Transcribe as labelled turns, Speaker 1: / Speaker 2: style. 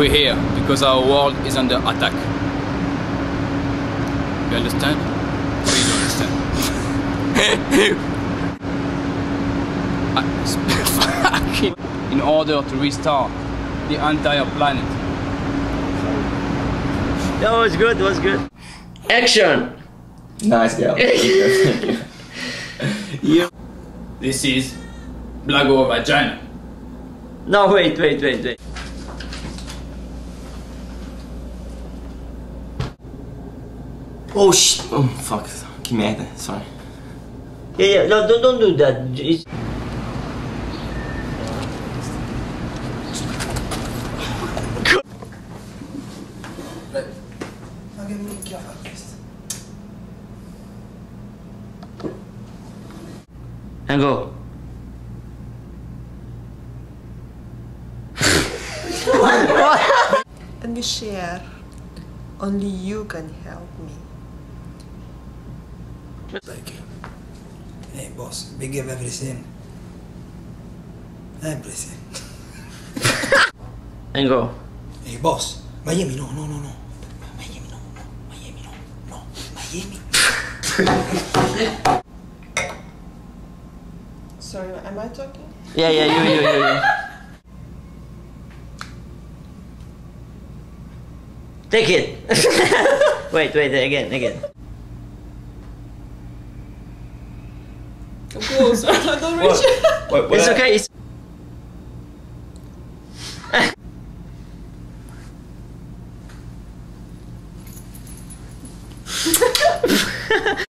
Speaker 1: We're here because our world is under attack. You understand? Or you don't understand? I- In order to restart the entire planet.
Speaker 2: That was good, that was good. Action!
Speaker 3: Nice girl. Thank you. you.
Speaker 1: This is Blago Vagina.
Speaker 2: No, wait, wait, wait, wait.
Speaker 3: Oh shit. Oh fuck. Que merda. Sorry.
Speaker 2: Yeah, yeah, no, don't, don't do that. It's-
Speaker 4: Ma che minchia fa questo?
Speaker 2: And go.
Speaker 5: And we share. Only you can help me.
Speaker 4: Like, hey boss, we give everything. Everything.
Speaker 2: And go.
Speaker 4: Hey boss, Miami no, no, no, no. Miami no, no, Miami no, no, Miami.
Speaker 5: Sorry, am I talking?
Speaker 2: Yeah, yeah, you, you, you, you. Take it. wait, wait, again, again.
Speaker 5: Of course, I don't reach
Speaker 3: what? What,
Speaker 2: what
Speaker 3: It's
Speaker 2: okay. It's...